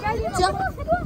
行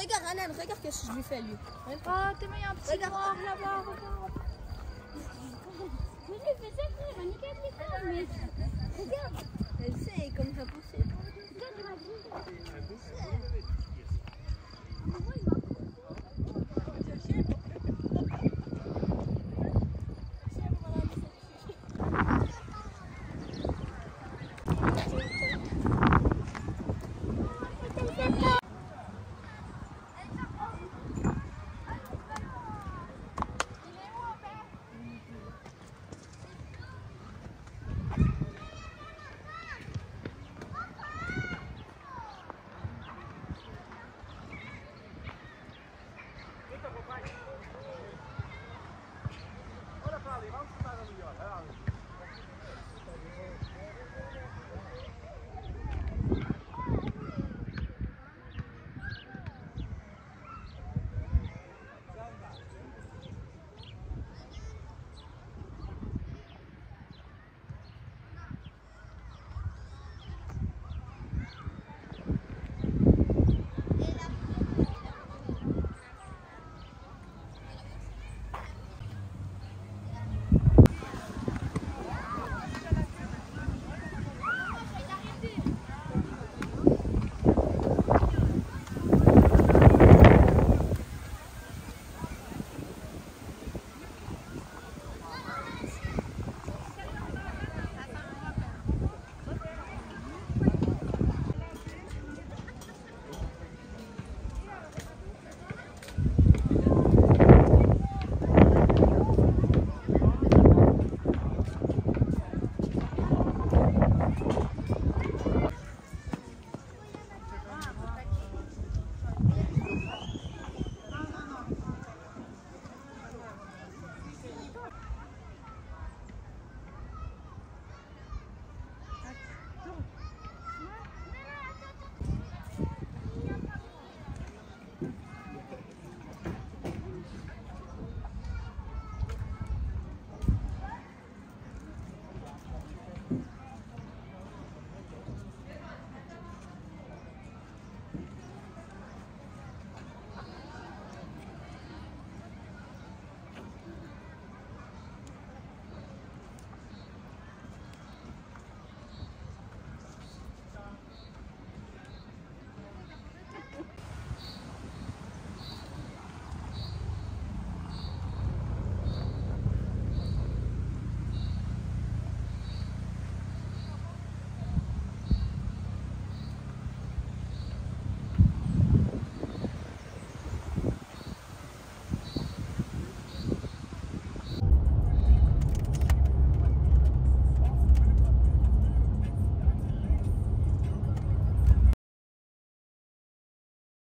regarde, Anan, regarde que je lui fais, lui. Oh t'es mis un petit Regarde. là-bas, regarde. Mais lui, fais ça, frère, on nickel, mais